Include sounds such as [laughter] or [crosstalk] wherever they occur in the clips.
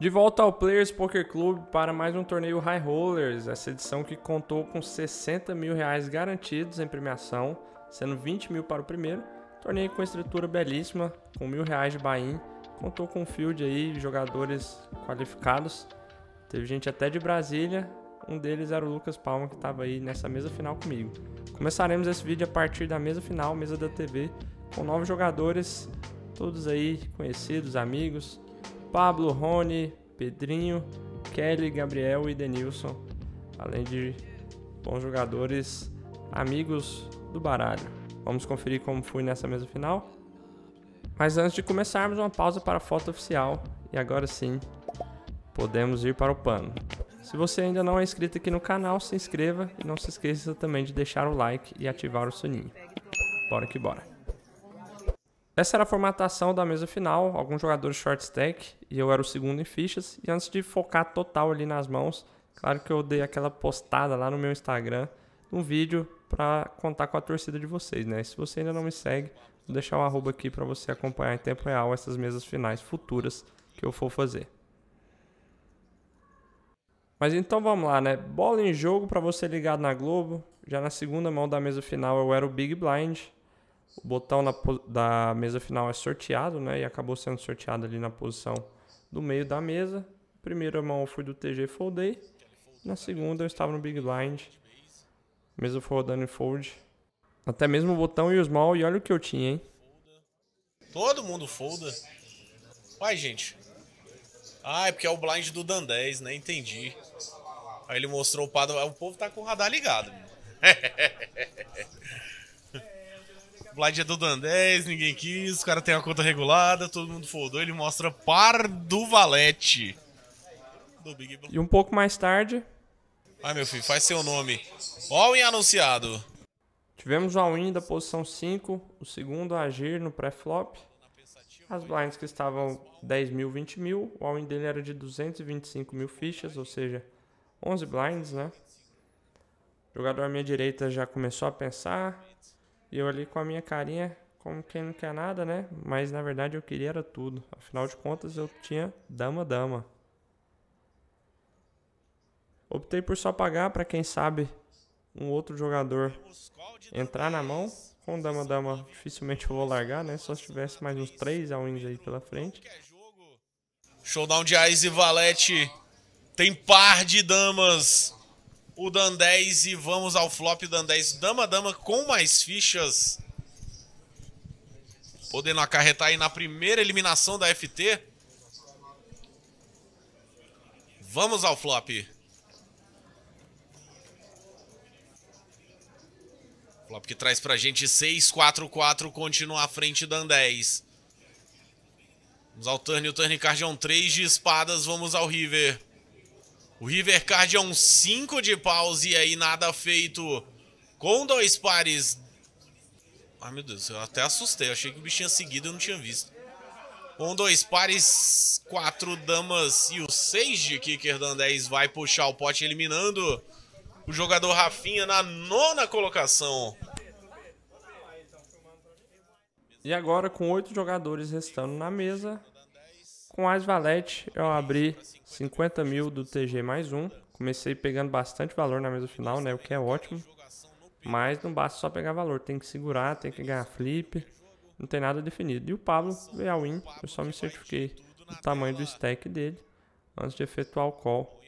De volta ao Players Poker Club para mais um torneio High Rollers, essa edição que contou com 60 mil reais garantidos em premiação, sendo 20 mil para o primeiro. Torneio com estrutura belíssima, com mil reais de buy-in, contou com um field aí, jogadores qualificados. Teve gente até de Brasília, um deles era o Lucas Palma que estava aí nessa mesa final comigo. Começaremos esse vídeo a partir da mesa final, mesa da TV, com novos jogadores, todos aí conhecidos, amigos. Pablo, Rony, Pedrinho, Kelly, Gabriel e Denilson, além de bons jogadores, amigos do baralho. Vamos conferir como foi nessa mesa final. Mas antes de começarmos, uma pausa para a foto oficial. E agora sim, podemos ir para o pano. Se você ainda não é inscrito aqui no canal, se inscreva e não se esqueça também de deixar o like e ativar o sininho. Bora que bora. Essa era a formatação da mesa final, alguns jogadores short stack e eu era o segundo em fichas. E antes de focar total ali nas mãos, claro que eu dei aquela postada lá no meu Instagram, um vídeo para contar com a torcida de vocês, né? Se você ainda não me segue, vou deixar o um arroba aqui para você acompanhar em tempo real essas mesas finais futuras que eu for fazer. Mas então vamos lá, né? Bola em jogo para você ligado na Globo. Já na segunda mão da mesa final eu era o Big Blind, o botão na, da mesa final é sorteado, né? E acabou sendo sorteado ali na posição do meio da mesa. Primeira mão fui do TG Foldei. Na segunda eu estava no Big Blind. Mesa foi rodando em fold. Até mesmo o botão e o small. E olha o que eu tinha, hein? Todo mundo folda. Uai, gente. Ah, é porque é o blind do Dan 10, né? Entendi. Aí ele mostrou o padrão. O povo tá com o radar ligado. [laughs] Blind é do Dan 10, ninguém quis, o cara tem a conta regulada, todo mundo foldou, ele mostra par do valete. Do Big E um pouco mais tarde... Vai meu filho, faz seu nome. All-in anunciado. Tivemos o all-in da posição 5, o segundo a agir no pré-flop. As blinds que estavam 10 mil, 20 mil, o all-in dele era de 225 mil fichas, ou seja, 11 blinds, né? O jogador à minha direita já começou a pensar, e eu ali com a minha carinha, como quem não quer nada, né? Mas na verdade eu queria era tudo. Afinal de contas eu tinha dama-dama. Optei por só pagar para quem sabe um outro jogador entrar na mão. Com dama-dama dificilmente eu vou largar, né? Só se tivesse mais uns 3 all-ins aí pela frente. Showdown de Ais e Valete. Tem par de damas o Dan 10 e vamos ao flop Dan 10. Dama, dama com mais fichas. Podendo acarretar aí na primeira eliminação da FT. Vamos ao flop. Flop que traz pra gente 6-4-4, continua à frente Dan 10. Vamos ao turn, o turn card é um 3 de espadas, vamos ao river. O River Card é um 5 de paus e aí nada feito com dois pares. Ai meu Deus, eu até assustei. Eu achei que o bicho tinha seguido e eu não tinha visto. Com dois pares, quatro damas e o 6 de Kicker Dan 10 vai puxar o pote eliminando o jogador Rafinha na nona colocação. E agora com oito jogadores restando na mesa, com as valete eu abri 50 mil do TG mais um. Comecei pegando bastante valor na mesa final, né? O que é ótimo. Mas não basta só pegar valor, tem que segurar, tem que ganhar flip. Não tem nada definido. E o Pablo veio a win, eu só me certifiquei do tamanho do stack dele antes de efetuar o call.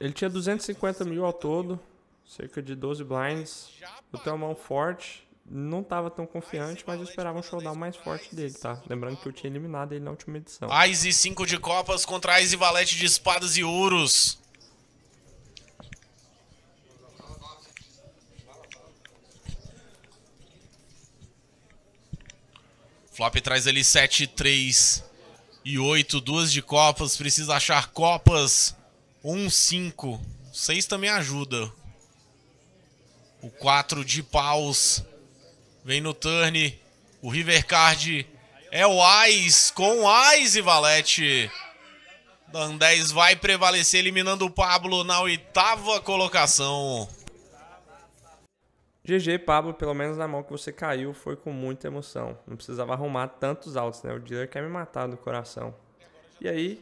Ele tinha 250 mil ao todo, cerca de 12 blinds. Eu tenho uma mão forte, não estava tão confiante, mas eu esperava um showdown mais forte dele, tá? Lembrando que eu tinha eliminado ele na última edição. Ais e 5 de copas contra Ais e Valete de espadas e ouros. Flop traz ali 7, 3 e 8, duas de copas. Precisa achar copas. 1, 5. 6 também ajuda. O 4 de paus. Vem no turn. O River Card é o Ais com Ais e Valete. Dan 10 vai prevalecer, eliminando o Pablo na oitava colocação. GG, Pablo, pelo menos na mão que você caiu foi com muita emoção. Não precisava arrumar tantos altos, né? O dealer quer me matar no coração. E aí,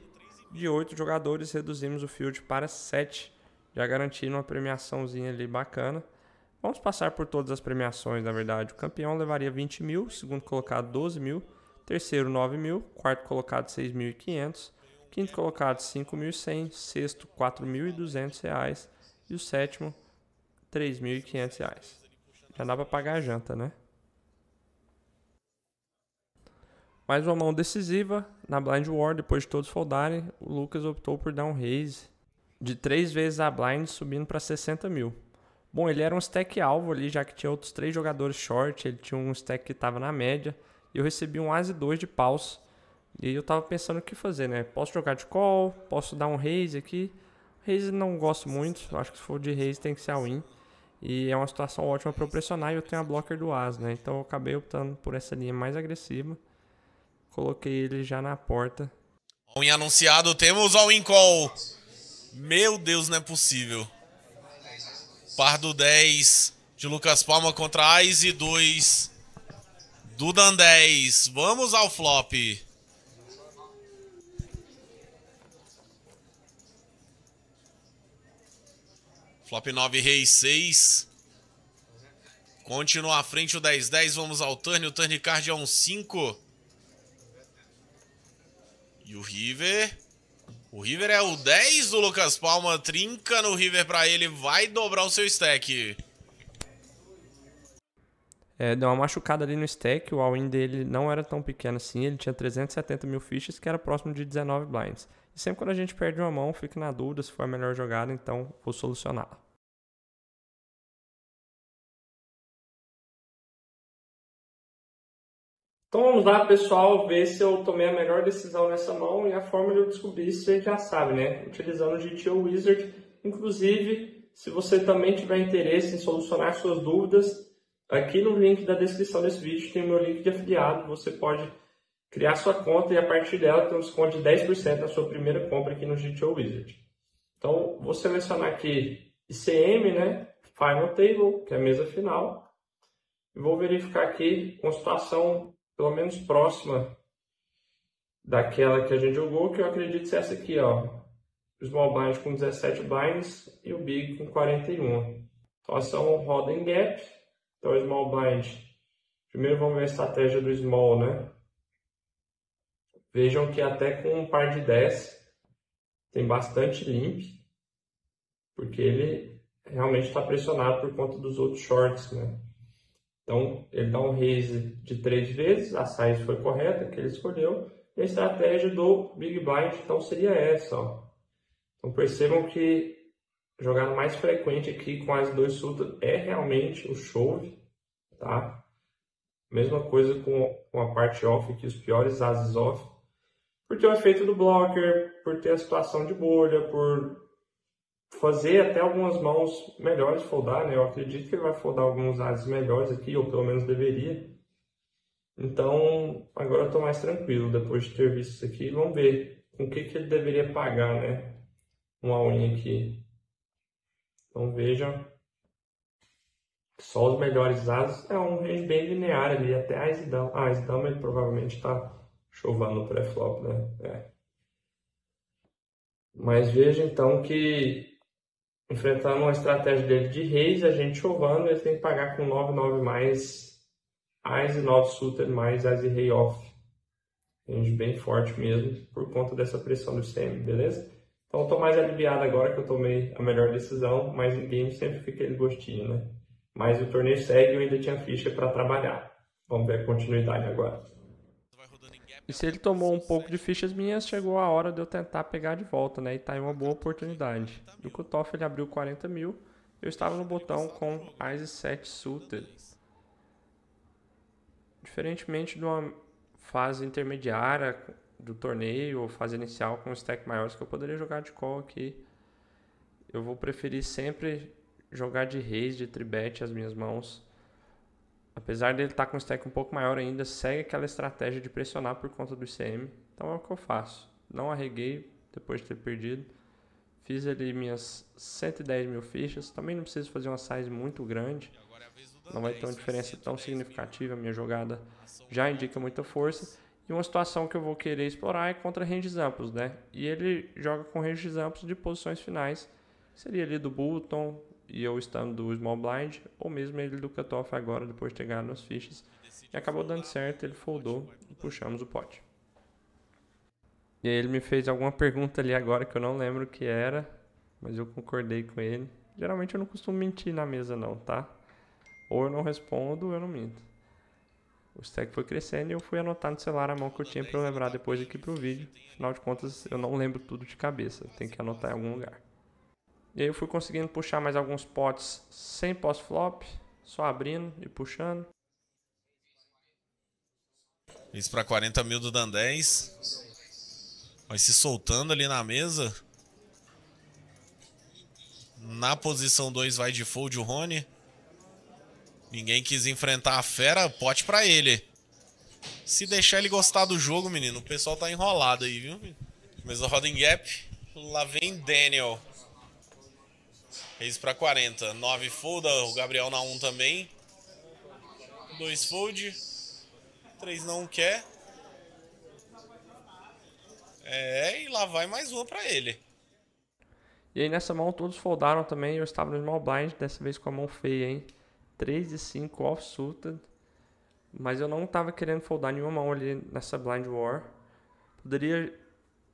de 8 jogadores, reduzimos o field para 7, já garantindo uma premiaçãozinha ali bacana. Vamos passar por todas as premiações, na verdade. O campeão levaria 20 mil, segundo colocado 12 mil, terceiro 9 mil, quarto colocado 6.500, quinto colocado 5.100, sexto 4.200 reais e o sétimo 3.500 reais. Já dá para pagar a janta, né? Mais uma mão decisiva na Blind War, depois de todos foldarem, o Lucas optou por dar um raise de três vezes a blind, subindo para 60 mil. Bom, ele era um stack alvo ali, já que tinha outros três jogadores short, ele tinha um stack que estava na média, e eu recebi um As 2 de paus. E eu tava pensando o que fazer, né? Posso jogar de call, posso dar um raise aqui. Raise não gosto muito, acho que se for de raise tem que ser a win. E é uma situação ótima para eu pressionar e eu tenho a blocker do As, né? Então eu acabei optando por essa linha mais agressiva. Coloquei ele já na porta. All-in anunciado, temos all-in call. Meu Deus, não é possível. Par do 10 de Lucas Palma contra Ais e 2 do Dan 10. Vamos ao flop. Flop 9, Rei 6. Continua à frente o 10-10. Vamos ao turn. O turn card é um 5. E o River. O River é o 10 do Lucas Palma. Trinca no River pra ele. Vai dobrar o seu stack. É, deu uma machucada ali no stack. O all-in dele não era tão pequeno assim. Ele tinha 370 mil fichas, que era próximo de 19 blinds. E sempre quando a gente perde uma mão, fica na dúvida se foi a melhor jogada, então vou solucioná-la. Então vamos lá, pessoal, ver se eu tomei a melhor decisão nessa mão e a forma de eu descobrir você já sabe, né? Utilizando o GTO Wizard. Inclusive, se você também tiver interesse em solucionar suas dúvidas, aqui no link da descrição desse vídeo tem o meu link de afiliado. Você pode criar sua conta e a partir dela ter um desconto de 10% na sua primeira compra aqui no GTO Wizard. Então, vou selecionar aqui ICM, né? Final Table, que é a mesa final. E vou verificar aqui com situação pelo menos próxima daquela que a gente jogou, que eu acredito ser essa aqui, ó. O Small Blind com 17 blinds e o Big com 41. Então, ação roda em gap. Então, Small Blind. Primeiro vamos ver a estratégia do Small, né? Vejam que até com um par de 10 tem bastante limp, porque ele realmente está pressionado por conta dos outros shorts, né? Então, ele dá um raise de três vezes, a size foi correta, que ele escolheu, e a estratégia do Big Blind, então, seria essa. Ó. Então, percebam que jogada mais frequente aqui com as dois sutas é realmente o chove, tá? Mesma coisa com, com a parte off aqui, os piores ases off, por ter o efeito do blocker, por ter a situação de bolha, por fazer até algumas mãos melhores foldar, né? Eu acredito que ele vai foldar alguns ases melhores aqui, ou pelo menos deveria. Então, agora eu estou mais tranquilo depois de ter visto isso aqui. Vamos ver com o que, que ele deveria pagar, né? Um all-in aqui. Então vejam. Só os melhores ases. É um range bem linear ali, até a Dama. Ah, a Dama ele provavelmente está chovando no pré-flop, né? É. Mas veja então que enfrentando uma estratégia dele de reis, a gente chovando, ele tem que pagar com 9-9 mais Ais e 9 suited mais Ais e rei off. Range bem forte mesmo, por conta dessa pressão do semi, beleza? Então estou mais aliviado agora que eu tomei a melhor decisão, mas em game sempre fica aquele gostinho, né? Mas o torneio segue e eu ainda tinha ficha para trabalhar. Vamos ver a continuidade agora. E se ele tomou um pouco de fichas minhas, chegou a hora de eu tentar pegar de volta, né? E tá em uma boa oportunidade. Do cutoff ele abriu 40 mil, eu estava no botão com Ice 7 suited. Diferentemente de uma fase intermediária do torneio ou fase inicial com stack maiores que eu poderia jogar de call aqui, eu vou preferir sempre jogar de raise, de tribet as minhas mãos apesar dele estar tá com um stack um pouco maior ainda, segue aquela estratégia de pressionar por conta do ICM. Então é o que eu faço. Não arreguei depois de ter perdido. Fiz ali minhas 110 mil fichas. Também não preciso fazer uma size muito grande. Não vai ter uma diferença tão significativa. Minha jogada já indica muita força. E uma situação que eu vou querer explorar é contra ranges amplos, né? E ele joga com ranges amplos de posições finais. Seria ali do Button e eu estando do Small Blind, ou mesmo ele do Cutoff agora, depois de ter ganhado nas fichas. E acabou dando certo, ele foldou e puxamos o pote. E aí ele me fez alguma pergunta ali agora que eu não lembro o que era, mas eu concordei com ele. Geralmente eu não costumo mentir na mesa não, tá? Ou eu não respondo ou eu não minto. O stack foi crescendo e eu fui anotar no celular a mão que eu tinha para eu lembrar depois aqui pro vídeo. Afinal de contas, eu não lembro tudo de cabeça, tem que anotar em algum lugar. E aí eu fui conseguindo puxar mais alguns potes sem pós-flop, só abrindo e puxando. Isso para 40 mil do Dan 10. Vai se soltando ali na mesa. Na posição 2 vai de fold o Rony. Ninguém quis enfrentar a fera, pote pra ele. Se deixar ele gostar do jogo, menino, o pessoal tá enrolado aí, viu? Mesa roda em gap. Lá vem Daniel. Reis pra 40. 9 folda, o Gabriel na 1 também. 2 fold. 3 não quer. É, e lá vai mais uma para ele. E aí nessa mão todos foldaram também. Eu estava no small blind, dessa vez com a mão feia, hein? 3 e 5 off-suited. Mas eu não estava querendo foldar nenhuma mão ali nessa blind war. Poderia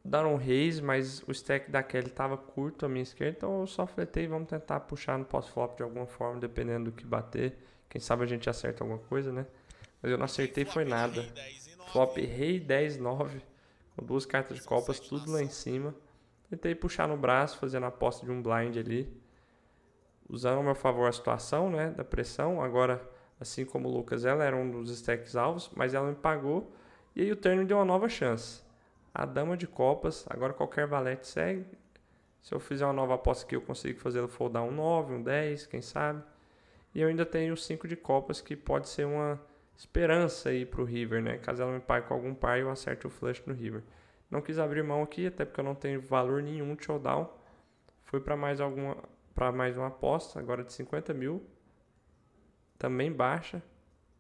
dar um raise, mas o stack da Kelly estava curto à minha esquerda. Então eu só fletei vamos tentar puxar no pós-flop de alguma forma, dependendo do que bater. Quem sabe a gente acerta alguma coisa, né? Mas eu não acertei foi nada. Flop rei 10, 9 com duas cartas de copas, tudo lá em cima. Tentei puxar no braço, fazendo a aposta de um blind ali. Usando ao meu favor a situação, né, da pressão. Agora, assim como o Lucas, ela era um dos stacks alvos, mas ela me pagou. E aí o turno deu uma nova chance. A dama de copas, agora qualquer valete segue. Se eu fizer uma nova aposta aqui, eu consigo fazer ela foldar um 9, um 10, quem sabe. E eu ainda tenho o 5 de copas, que pode ser uma esperança aí pro River, né? Caso ela me pague com algum par, eu acerte o flush no River. Não quis abrir mão aqui, até porque eu não tenho valor nenhum de showdown. Fui para mais alguma, para mais uma aposta, agora de 50 mil. Também baixa,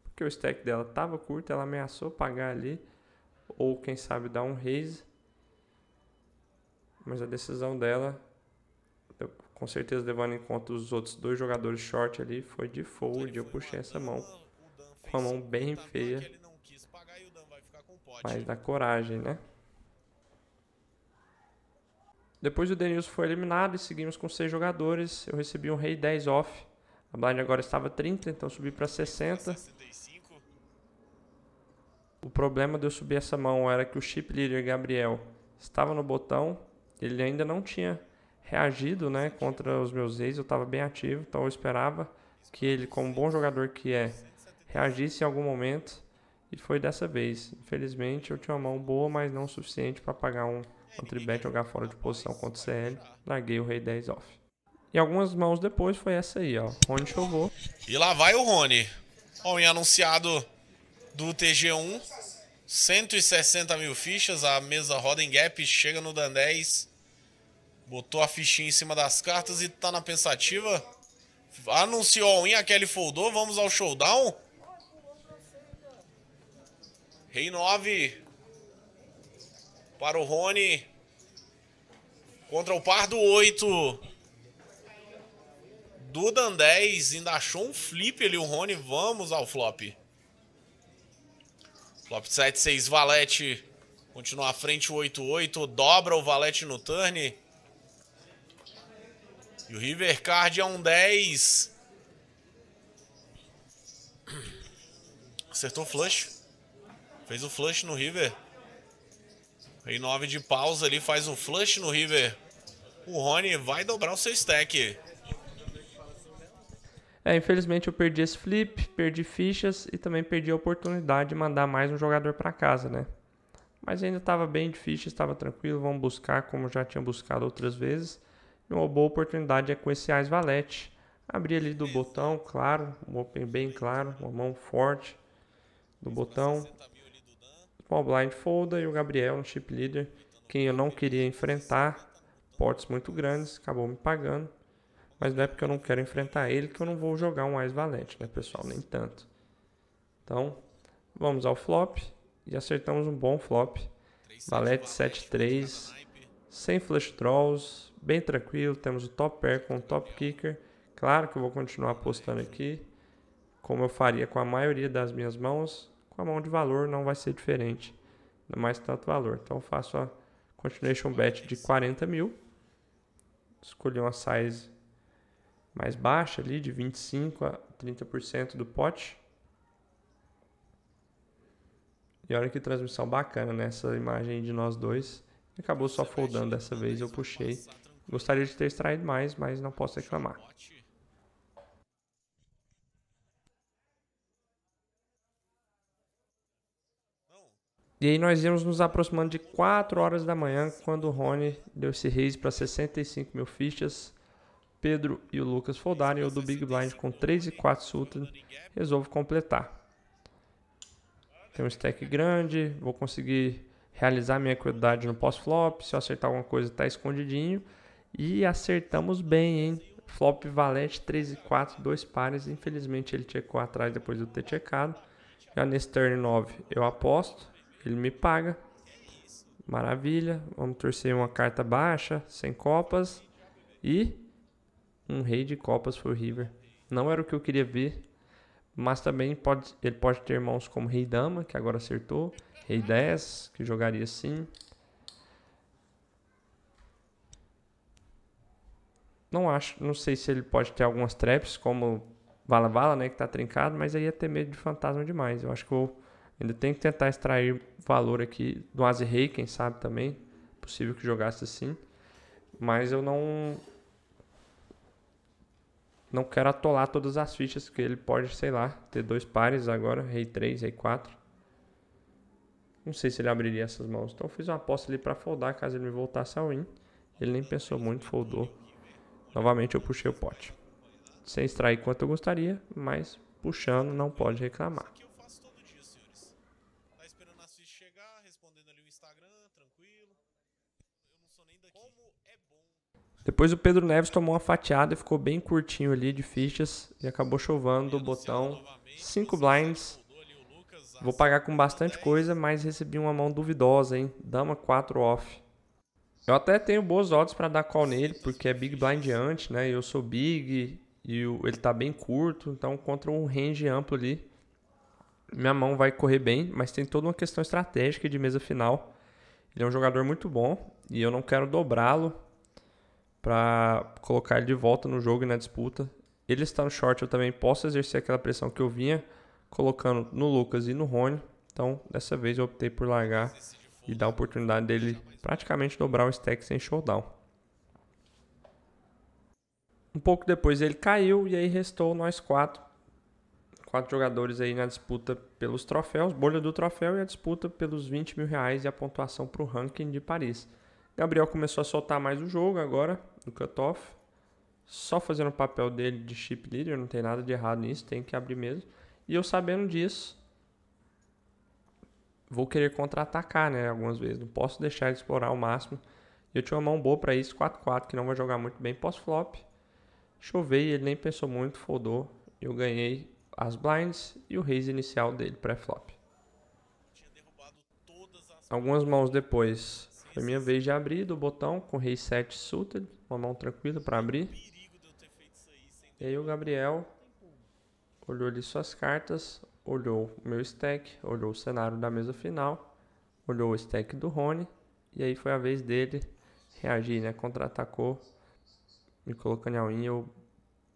porque o stack dela tava curto, ela ameaçou pagar ali, ou quem sabe dar um raise. Mas a decisão dela, com certeza levando em conta os outros dois jogadores short ali, foi de fold. Eu puxei essa mão com a mão bem feia. Mas da coragem, né? Depois o Denilson foi eliminado e seguimos com seis jogadores. Eu recebi um rei 10 off. A blind agora estava 30, então subi para 60. O problema de eu subir essa mão era que o chip leader Gabriel estava no botão. Ele ainda não tinha reagido né, contra os meus ex. Eu estava bem ativo, então eu esperava que ele, como bom jogador que é, reagisse em algum momento e foi dessa vez. Infelizmente eu tinha uma mão boa, mas não o suficiente para pagar um, um tribet jogar fora de posição contra o CL. Larguei o rei 10 off. E algumas mãos depois foi essa aí, ó. Rony chovou. E lá vai o Rony. Ó, o anunciado do TG1. 160 mil fichas. A mesa roda em gap, chega no Dan 10. Botou a fichinha em cima das cartas e tá na pensativa. Anunciou a unha, Kelly foldou. Vamos ao showdown. Rei 9 para o Rony. Contra o par do 8. Do Dan 10. Ainda achou um flip ali o Rony. Vamos ao flop. Flop 7, 6, valete. Continua à frente o 8-8. Dobra o valete no turn. E o River Card é um 10. Acertou o flush. Fez o flush no River. Rei 9 de pausa ali, faz um flush no River. O Rony vai dobrar o seu stack. É, infelizmente eu perdi esse flip, perdi fichas e também perdi a oportunidade de mandar mais um jogador para casa, né? Mas ainda estava bem de fichas, estava tranquilo, vamos buscar como já tinha buscado outras vezes. E uma boa oportunidade é com esse Ais Valete. Abrir ali do botão, claro, um open bem claro, uma mão forte do botão small blind folda e o Gabriel, um chip leader, quem eu não queria enfrentar, potes muito grandes, acabou me pagando. Mas não é porque eu não quero enfrentar ele que eu não vou jogar um mais valente, né, pessoal? Nem tanto. Então, vamos ao flop. e acertamos um bom flop. Valete 7-3, sem flush draws, bem tranquilo. Temos o top pair com o top kicker. Claro que eu vou continuar apostando aqui, como eu faria com a maioria das minhas mãos. Com a mão de valor não vai ser diferente, não mais tanto valor. Então eu faço a continuation bet de 40 mil. Escolhi uma size mais baixa ali, de 25 a 30% do pote. E olha que transmissão bacana nessa né? imagem de nós dois. Acabou só foldando dessa vez, eu puxei. Gostaria de ter extraído mais, mas não posso reclamar. E aí nós íamos nos aproximando de 4 horas da manhã, quando o Rony deu esse raise para 65 mil fichas. Pedro e o Lucas foldaram e eu do Big Blind com 3 e 4 suited resolvo completar. Tem um stack grande, vou conseguir realizar minha equidade no pós-flop. Se eu acertar alguma coisa, tá escondidinho. E acertamos bem, hein? Flop valete 3 e 4, dois pares. Infelizmente ele checou atrás depois de eu ter checado. Já nesse turn 9 eu aposto, ele me paga. Maravilha. Vamos torcer uma carta baixa, sem copas. E um rei de copas foi o River. Não era o que eu queria ver. Mas também pode, ele pode ter mãos como Rei Dama, que agora acertou. Rei 10, que jogaria assim. Não acho, não sei se ele pode ter algumas traps, como Vala Vala, né, que tá trincado, mas aí ia ter medo de fantasma demais. Eu acho que eu ainda tenho que tentar extrair valor aqui do Aze Rei, quem sabe também. Possível que jogasse assim. Mas eu não não quero atolar todas as fichas, que ele pode, sei lá, ter dois pares agora, rei 3, rei 4. Não sei se ele abriria essas mãos. Então fiz uma aposta ali para foldar, caso ele me voltasse ao win. Ele nem pensou muito, foldou. Novamente eu puxei o pote. Sem extrair quanto eu gostaria, mas puxando não pode reclamar. Depois o Pedro Neves tomou uma fatiada e ficou bem curtinho ali de fichas e acabou chovando o botão 5 blinds. Vou pagar com bastante coisa, mas recebi uma mão duvidosa, hein? Dama 4 off. Eu até tenho boas odds para dar call nele, porque é big blind antes, né? Eu sou big e ele tá bem curto, então contra um range amplo ali, minha mão vai correr bem, mas tem toda uma questão estratégica de mesa final. Ele é um jogador muito bom e eu não quero dobrá-lo para colocar ele de volta no jogo e na disputa. Ele está no short, eu também posso exercer aquela pressão que eu vinha colocando no Lucas e no Rony. Então, dessa vez eu optei por largar e dar a oportunidade dele praticamente dobrar o stack sem showdown. Um pouco depois ele caiu e aí restou nós quatro. Quatro jogadores aí na disputa pelos troféus, bolha do troféu e a disputa pelos 20 mil reais e a pontuação para o ranking de Paris. Gabriel começou a soltar mais o jogo agora, no cutoff. Só fazendo o papel dele de chip leader, não tem nada de errado nisso, tem que abrir mesmo. E eu sabendo disso, vou querer contra-atacar, né, algumas vezes. Não posso deixar de explorar ao máximo. Eu tinha uma mão boa para isso, 4-4, que não vai jogar muito bem pós-flop. Chovei, ele nem pensou muito, foldou. Eu ganhei as blinds e o raise inicial dele, pré-flop. Algumas mãos depois, foi minha vez de abrir do botão com rei 7 suited, uma mão tranquila para abrir. E aí o Gabriel olhou ali suas cartas, olhou o meu stack, olhou o cenário da mesa final, olhou o stack do Rony, e aí foi a vez dele reagir, né? Contra-atacou, me colocando em all-in, eu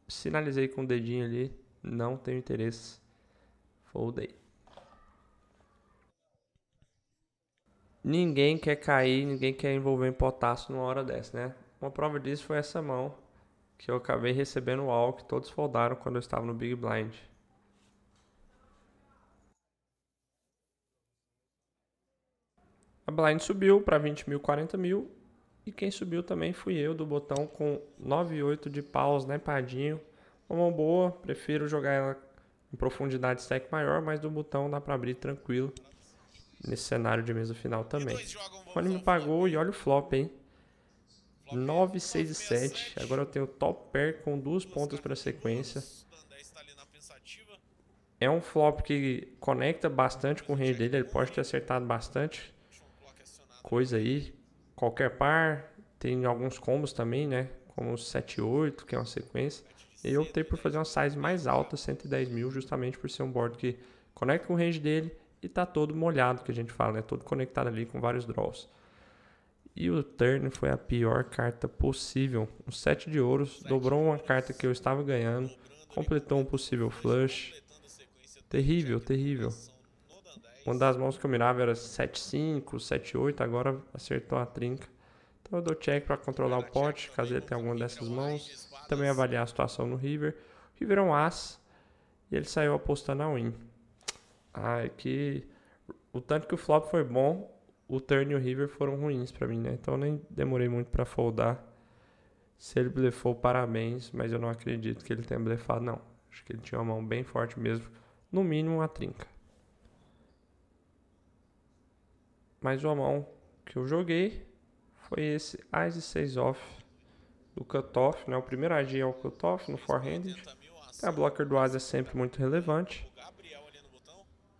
sinalizei com o dedinho ali, não tenho interesse, foldei. Ninguém quer cair, ninguém quer envolver em potássio numa hora dessa, né? Uma prova disso foi essa mão que eu acabei recebendo o all que todos foldaram quando eu estava no Big Blind. A blind subiu para 20 mil, 40 mil. E quem subiu também fui eu do botão com 9,8 de paus, né, padinho. Uma mão boa, prefiro jogar ela em profundidade stack maior, mas do botão dá para abrir tranquilo nesse cenário de mesa final também. Rony me pagou e olha o flop, hein? 9, 6 e 7. Agora eu tenho top pair com duas pontas para sequência. É um flop que conecta bastante com o rei dele, ele pode ter acertado bastante coisa aí. Qualquer par, tem alguns combos também, né? Como o 7-8, que é uma sequência. E eu optei por fazer uma size mais alta, 110 mil, justamente por ser um board que conecta com o range dele e tá todo molhado, que a gente fala, né? Todo conectado ali com vários draws. E o turn foi a pior carta possível. Um 7 de ouros, dobrou uma carta que eu estava ganhando, completou um possível flush. Terrível, terrível. Uma das mãos que eu mirava era 7-5, 7-8, agora acertou a trinca. Então eu dou check para controlar o pote, caso ele tenha alguma dessas mãos. Também avaliar a situação no river. O river é um as e ele saiu apostando a win. Ai, que... O tanto que o flop foi bom, o turn e o river foram ruins para mim, né? Então eu nem demorei muito para foldar. Se ele blefou, parabéns, mas eu não acredito que ele tenha blefado, não. Acho que ele tinha uma mão bem forte mesmo, no mínimo uma trinca. Mas uma mão que eu joguei foi esse Ice 6 off do cutoff, né? O primeiro AG é o cutoff no forehanded. A blocker do As é sempre muito relevante.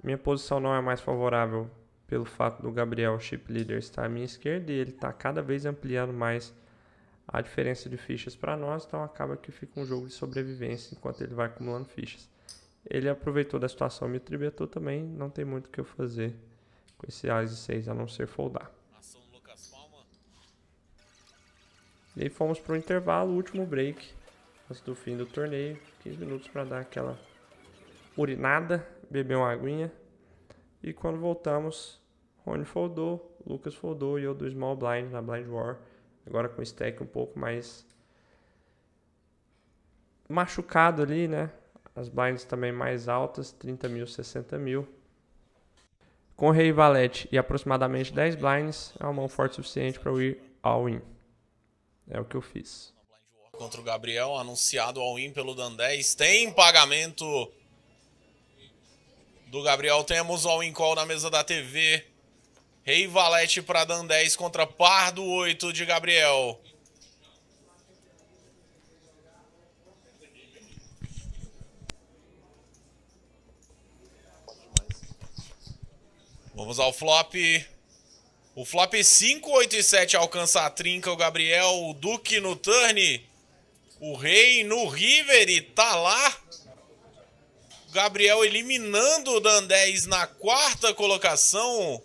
Minha posição não é mais favorável pelo fato do Gabriel chip leader estar à minha esquerda e ele está cada vez ampliando mais a diferença de fichas para nós, então acaba que fica um jogo de sobrevivência enquanto ele vai acumulando fichas. Ele aproveitou da situação me tributou também, não tem muito o que eu fazer com esse As 6 a não ser foldar. E aí fomos para o intervalo, último break, antes do fim do torneio, 15 minutos para dar aquela urinada, beber uma aguinha. E quando voltamos, Rony foldou, Lucas foldou e eu do Small Blind na Blind War. Agora com o stack um pouco mais machucado ali, né? As blinds também mais altas, 30 mil, 60 mil. Com rei valete e aproximadamente 10 blinds, é uma mão forte o suficiente para eu ir all-in. É o que eu fiz. Contra o Gabriel, anunciado all-in pelo Dan 10. Tem pagamento do Gabriel. Temos all-in call na mesa da TV. Rei Valete para Dan 10 contra par do 8 de Gabriel. Vamos ao flop. O flop 5, 8 e 7 alcança a trinca. O Gabriel, o Duque no turn. O Rei no River e tá lá. Gabriel eliminando o Dan 10 na quarta colocação.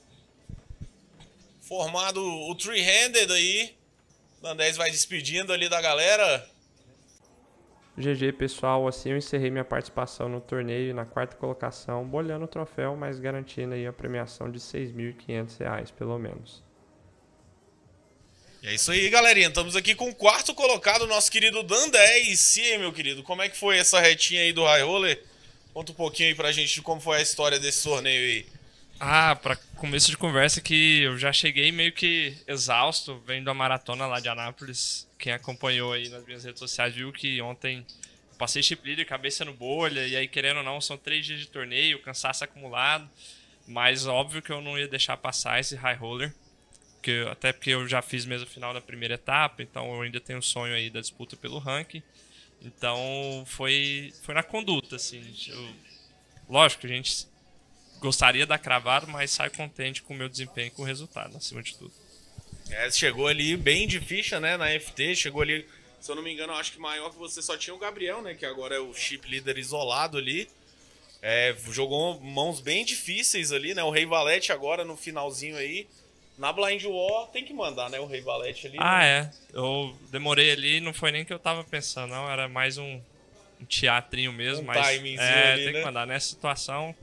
Formado o three-handed aí. O Dan 10 vai despedindo ali da galera. GG, pessoal. Assim eu encerrei minha participação no torneio na quarta colocação, bolhando o troféu, mas garantindo aí a premiação de R$ 6.500, pelo menos. E é isso aí, galerinha. Estamos aqui com o quarto colocado, nosso querido Dan 10. E aí, meu querido, como é que foi essa retinha aí do High Roller? Conta um pouquinho aí pra gente de como foi a história desse torneio aí. Ah, para começo de conversa que eu já cheguei meio que exausto vendo a maratona lá de Anápolis. Quem acompanhou aí nas minhas redes sociais viu que ontem passei chip leader, cabeça no bolha, e aí querendo ou não, são três dias de torneio, cansaço acumulado. Mas óbvio que eu não ia deixar passar esse high roller. Porque, até porque eu já fiz mesmo final da primeira etapa, então eu ainda tenho o sonho aí da disputa pelo ranking. Então foi, foi na conduta, assim. Eu, lógico a gente gostaria da cravado, mas sai contente com o meu desempenho e com o resultado, acima de tudo. É, chegou ali bem de ficha, né, na FT, chegou ali, se eu não me engano, acho que maior que você só tinha o Gabriel, né, que agora é o chip leader isolado ali. É, jogou mãos bem difíceis ali, né, o Rei Valete agora no finalzinho aí. Na Blind War tem que mandar, né, o Rei Valete ali. Ah, né? é. Eu demorei ali, não foi nem que eu tava pensando, não, era mais um, um teatrinho mesmo, Um mas timingzinho é, ali, tem né? que mandar nessa situação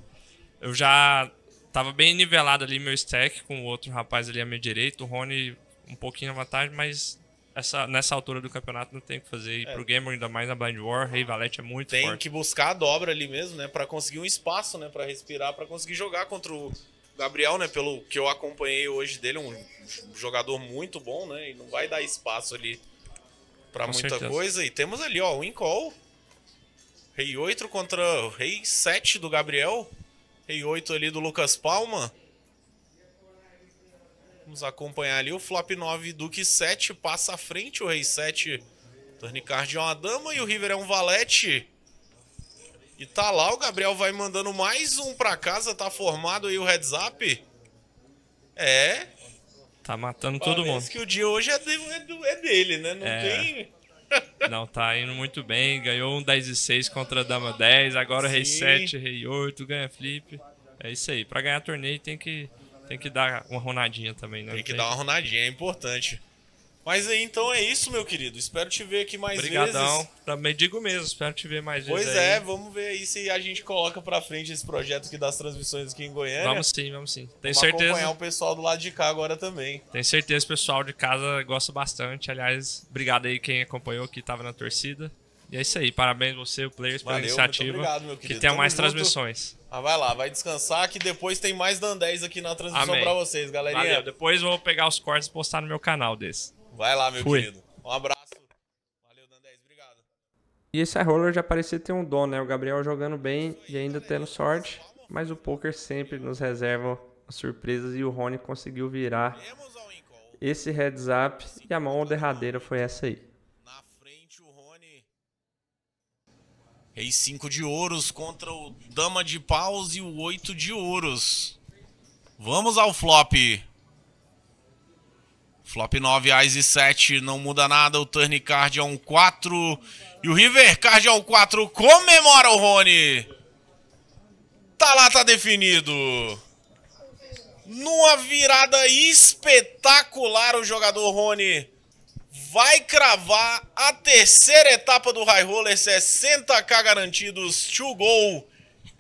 eu já tava bem nivelado ali meu stack com o outro rapaz ali à minha direita, o Rony um pouquinho à vantagem, mas essa, nessa altura do campeonato não tem o que fazer. E É. pro gamer, ainda mais na Blind War, Rei Valete é muito Tem forte. que buscar a dobra ali mesmo, né, Pra conseguir um espaço, né, Pra respirar, pra conseguir jogar contra o Gabriel, né, pelo que eu acompanhei hoje dele, um jogador muito bom, né, e não vai dar espaço ali pra Com muita certeza. coisa. E temos ali, ó, o Incall. Rei 8 contra o Rei 7 do Gabriel. Rei 8 ali do Lucas Palma. Vamos acompanhar ali o flop 9 Duque 7 passa à frente, o Rei 7 Turnicard é uma dama e o River é um valete. E tá lá, o Gabriel vai mandando mais um pra casa, tá formado aí o heads up. É. Tá matando todo mundo. que o dia hoje é, de, é, é dele, né? Não é. tem. [laughs] Não, tá indo muito bem. Ganhou um 10 e 6 contra a Dama 10. Agora Sim. Rei 7, Rei 8, ganha flip. É isso aí. Pra ganhar torneio tem que, tem que dar uma ronadinha também, né? Tem que tem... dar uma ronadinha, é importante. Mas aí então é isso, meu querido. Espero te ver aqui mais Obrigadão. vezes. Também digo mesmo, espero te ver mais pois vezes. Pois é, vamos ver aí se a gente coloca pra frente esse projeto aqui das transmissões aqui em Goiânia. Vamos sim, vamos sim. Tenho vamos certeza. acompanhar o pessoal do lado de cá agora também. Tenho certeza que o pessoal de casa gosta bastante. Aliás, obrigado aí quem acompanhou, que tava na torcida. E é isso aí, parabéns você, o Players, pela Valeu, iniciativa. Obrigado, meu querido. Que tenha mais junto. transmissões. Ah, vai lá, vai descansar que depois tem mais Dan 10 aqui na transmissão pra vocês, galerinha. Valeu, depois vou pegar os cortes e postar no meu canal desse. Vai lá, meu Fui. querido. Um abraço. Valeu, Dan 10, obrigado. E esse roller já parecia ter um dom, né? O Gabriel jogando bem e ainda tendo sorte, mas o poker sempre nos reserva as surpresas e o Rony conseguiu virar esse heads up e a mão derradeira foi essa aí. Rei 5 de ouros contra o Dama de paus e o 8 de ouros. Vamos ao flop. Flop 9, Ais e 7, não muda nada. O turn card é um 4. E o river card é um 4. Comemora o Rony. Tá lá, tá definido. Numa virada espetacular, o jogador Rony vai cravar a terceira etapa do High Roller, 60k garantidos, to go.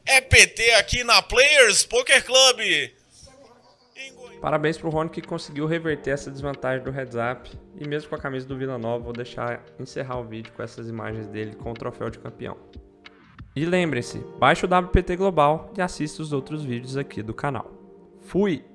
É PT aqui na Players Poker Club. Parabéns pro Rony que conseguiu reverter essa desvantagem do heads up. E mesmo com a camisa do Vila Nova, vou deixar encerrar o vídeo com essas imagens dele com o troféu de campeão. E lembrem-se, baixe o WPT Global e assista os outros vídeos aqui do canal. Fui!